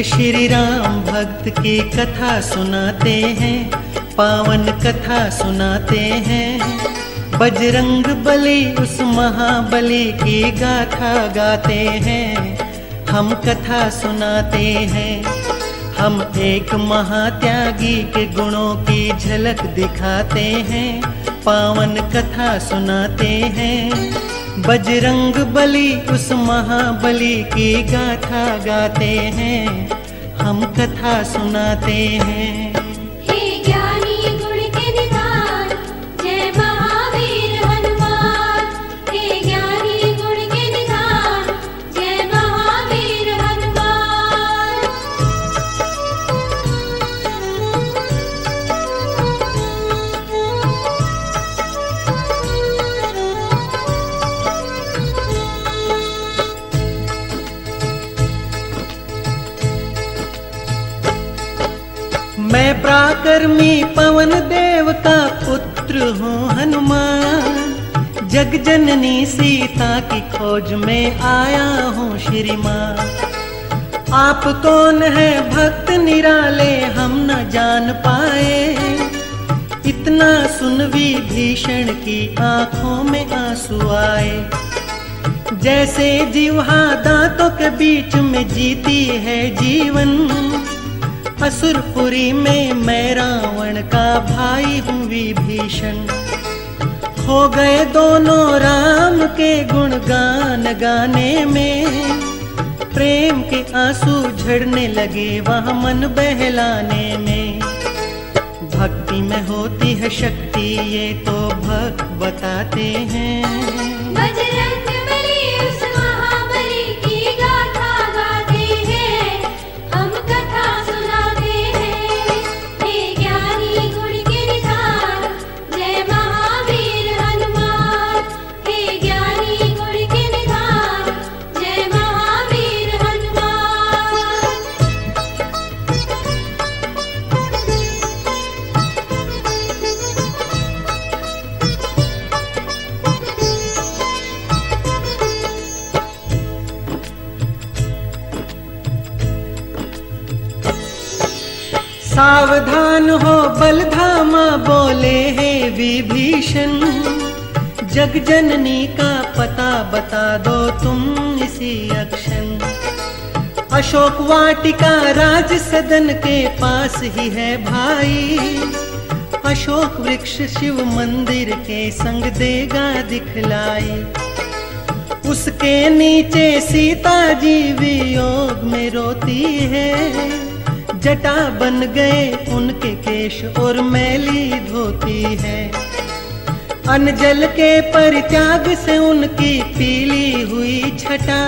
श्री राम भक्त की कथा सुनाते हैं, पावन कथा सुनाते हैं। बजरंग बली उस महाबली की गाथा गाते हैं, हम कथा सुनाते हैं। हम एक महात्यागी के गुणों की झलक दिखाते हैं, पावन कथा सुनाते हैं। बजरंग बली उस महाबली की गाथा गाते हैं हम कथा सुनाते हैं। मैं प्राकर्मी पवन देव का पुत्र हूँ हनुमान। जग जननी सीता की खोज में आया हूँ श्रीमान। आप कौन है भक्त निराले हम न जान पाए। इतना सुन भी भीषण की आँखों में आँसू आए। जैसे जीवा दांतों के बीच में जीती है जीवन। असुरपुरी में मैं रावण का भाई हूँ विभीषण। खो गए दोनों राम के गुणगान गाने में। प्रेम के आँसू झड़ने लगे वह मन बहलाने में। भक्ति में होती है शक्ति, ये तो भक्त बताते हैं। बजरंग सावधान हो, बलधामा बोले हे विभीषण। जग जननी का पता बता दो तुम इसी अक्षण। अशोक वाटिका राज सदन के पास ही है भाई। अशोक वृक्ष शिव मंदिर के संग देगा दिखलाई। उसके नीचे सीता जी वियोग में रोती है। जटा बन गए उनके केश और मैली धोती है। अनजल के परित्याग से उनकी पीली हुई छटा।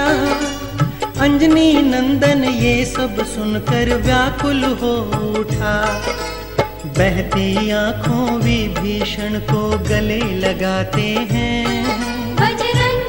अंजनी नंदन ये सब सुनकर व्याकुल हो उठा। बहती आँखों विभीषण को गले लगाते हैं। बजरंग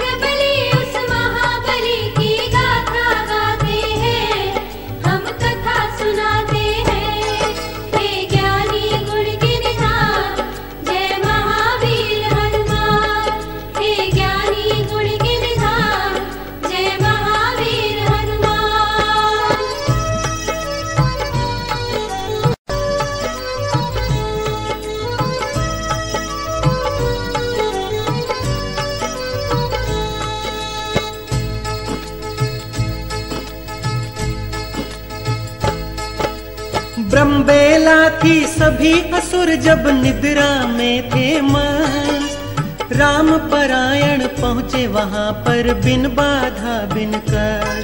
ब्रह्मबेला की सभी असुर जब निद्रा में थे मस्त, राम परायण पहुँचे वहाँ पर बिन बाधा, बिन कर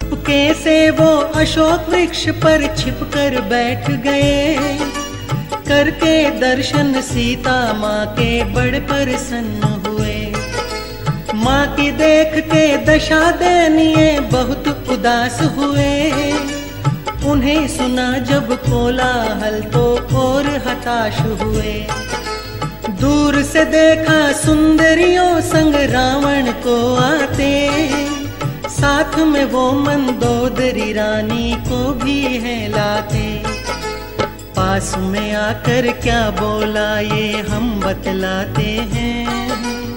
चुपके से वो अशोक वृक्ष पर छिपकर बैठ गए, करके दर्शन सीता माँ के बड़ प्रसन्न हुए। माँ की देख के दशा दयनीय बहुत उदास हुए। उन्हें सुना जब कोलाहल तो और हताश हुए। दूर से देखा सुंदरियों संग रावण को आते। साथ में वो मंदोदरी रानी को भी है लाते पास में आकर क्या बोला ये हम बतलाते हैं।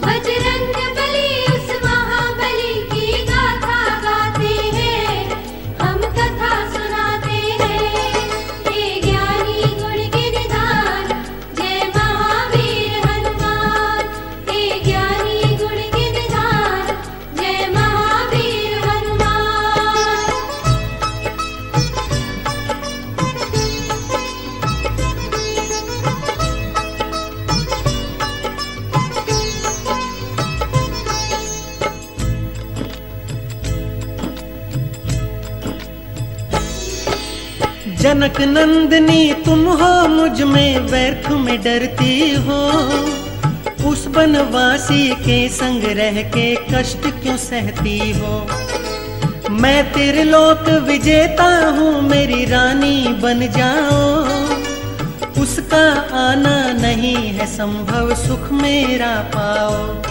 बजरंग जनक नंदनी, तुम हो मुझमें व्यर्थ में डरती हो। उस बनवासी के संग रह के कष्ट क्यों सहती हो? मैं तेरे लोक विजेता हूँ, मेरी रानी बन जाओ। उसका आना नहीं है संभव, सुख मेरा पाओ।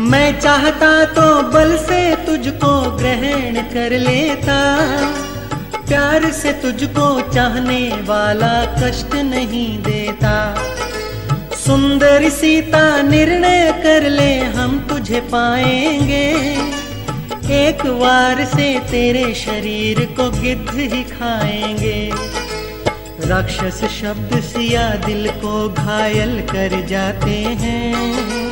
मैं चाहता तो बल से तुझको ग्रहण कर लेता। प्यार से तुझको चाहने वाला कष्ट नहीं देता। सुंदर सीता निर्णय कर ले, हम तुझे पाएँगे। एक बार से तेरे शरीर को गिद्ध ही खाएँगे। राक्षस शब्द सिया दिल को घायल कर जाते हैं।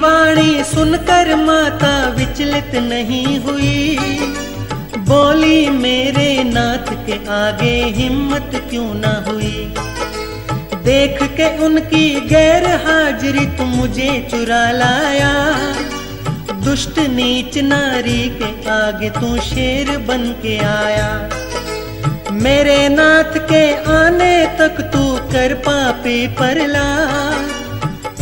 वाणी सुनकर माता विचलित नहीं हुई। बोली, मेरे नाथ के आगे हिम्मत क्यों ना हुई? देख के उनकी गैर हाजिरी तू मुझे चुरा लाया। दुष्ट नीच नारी के आगे तू शेर बन के आया। मेरे नाथ के आने तक तू कर पापी परला।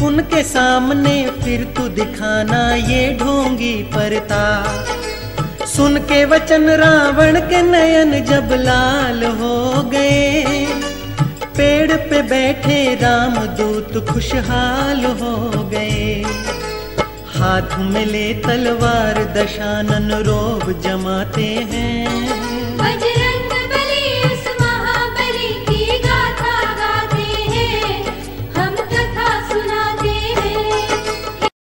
उनके सामने फिर तू दिखाना ये ढोंगी परता। सुन के वचन रावण के नयन जब लाल हो गए। पेड़ पे बैठे राम दूत खुशहाल हो गए। हाथ में ले तलवार, दशानन रोब जमाते हैं।